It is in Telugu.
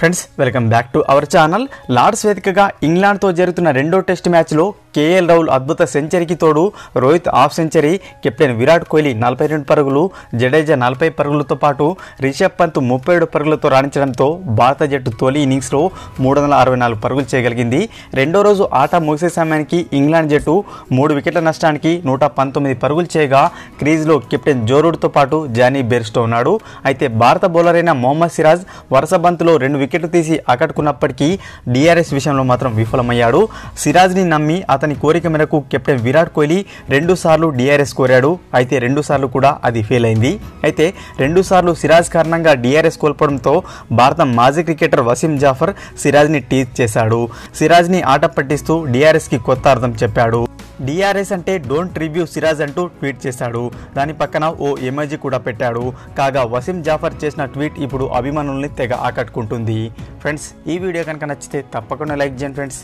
Friends welcome back to our channel Lord's వేదికగా ఇంగ్లాండ్తో జరుగుతున్న రెండో టెస్ట్ మ్యాచ్లో కేఎల్ రాహుల్ అద్భుత సెంచరీకి తోడు Rohit half century captain Virat Kohli నలభై రెండు పరుగులు జడేజా నలభై పరుగులతో పాటు రిషబ్ పంత్ ముప్పై ఏడు పరుగులతో రాణించడంతో భారత జట్టు తొలి ఇన్నింగ్స్లో మూడు వందల అరవై నాలుగు పరుగులు చేయగలిగింది. రెండో రోజు ఆట ముగిసే సమయానికి ఇంగ్లాండ్ జట్టు మూడు వికెట్ల నష్టానికి నూట పంతొమ్మిది పరుగులు చేయగా క్రీజ్లో కెప్టెన్ జోరూడ్తో పాటు జానీ బెర్స్టో ఉన్నాడు. అయితే భారత బౌలర్ అయిన మొహమ్మద్ సిరాజ్ వరుస బంతులో రెండు వికెట్లు తీసి ఆకట్టుకున్నప్పటికీ డిఆర్ఎస్ విషయంలో మాత్రం విఫలమయ్యాడు. సిరాజ్ని నమ్మి అతని కోరిక మేరకు కెప్టెన్ విరాట్ కోహ్లీ రెండు సార్లు డిఆర్ఎస్ కోరాడు. అయితే రెండు సార్లు కూడా అది ఫెయిల్ అయింది. అయితే రెండు సార్లు సిరాజ్ కారణంగా డిఆర్ఎస్ కోల్పోవడంతో భారత మాజీ క్రికెటర్ వసీం జాఫర్ సిరాజ్ని టీచ్ చేశాడు. సిరాజ్ని ఆట పట్టిస్తూ డిఆర్ఎస్కి కొత్త అర్థం చెప్పాడు. డిఆర్ఎస్ అంటే డోంట్ రివ్యూ సిరాజ్ అంటూ ట్వీట్ చేశాడు. దాని పక్కన ఓ ఎమోజీ కూడా పెట్టాడు. కాగా వసీం జాఫర్ చేసిన ట్వీట్ ఇప్పుడు అభిమానుల్ని తెగ ఆకట్టుకుంటుంది. ఫ్రెండ్స్ ఈ వీడియో కనుక నచ్చితే తప్పకుండా లైక్ చేయండి ఫ్రెండ్స్.